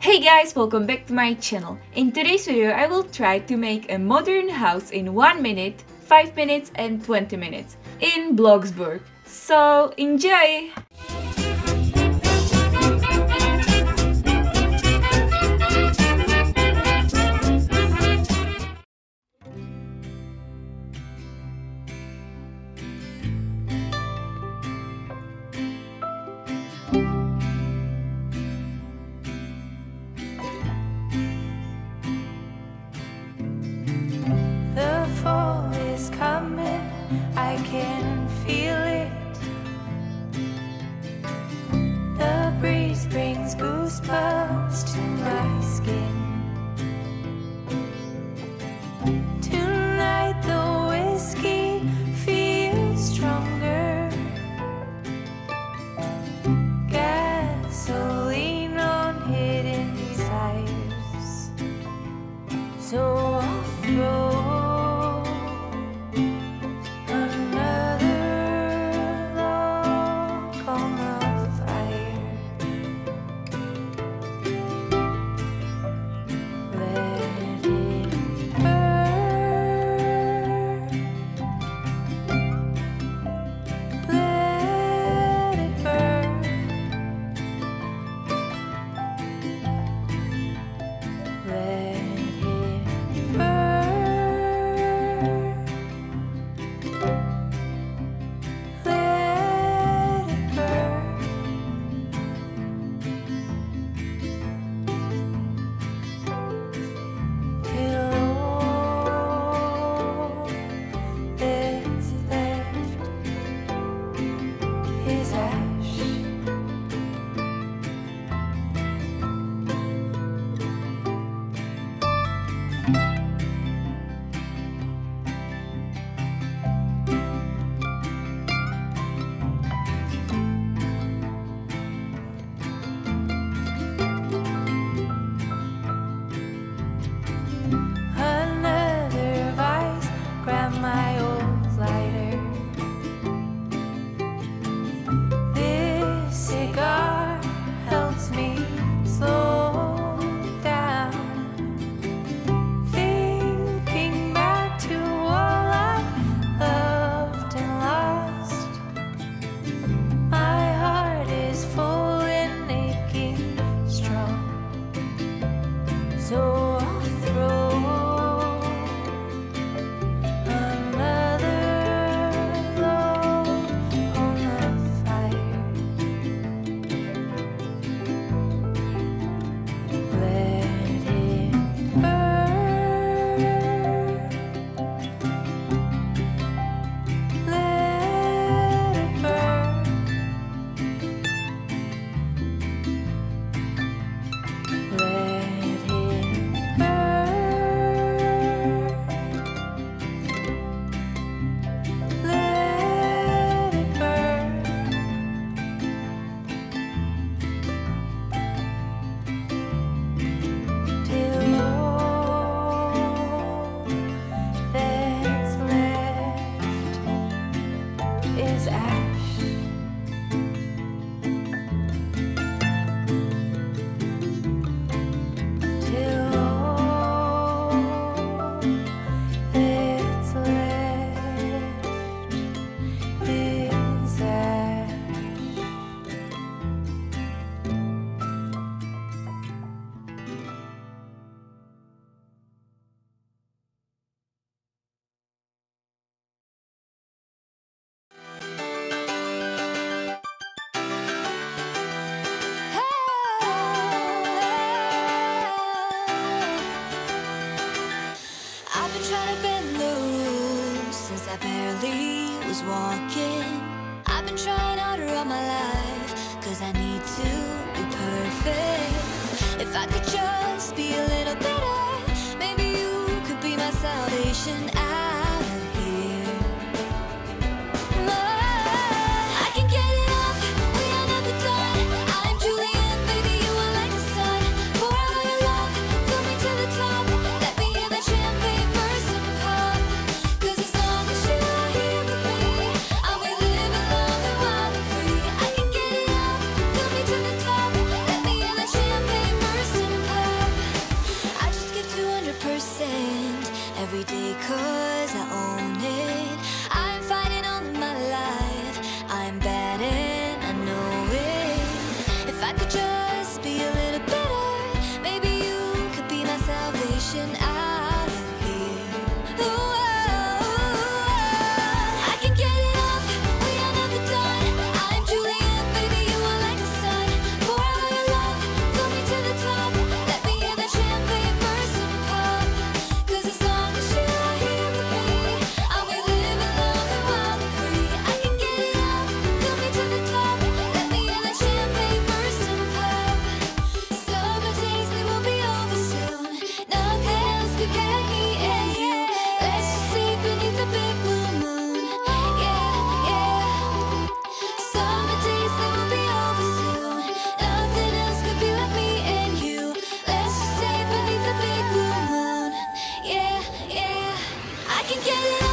Hey guys, welcome back to my channel. In today's video I will try to make a modern house in 1 minute, 5 minutes and 20 minutes in Bloxburg. So enjoy! been trying harder all my life. Cause I need to be perfect. If I could just be a little better Maybe you could be my salvation. can get it.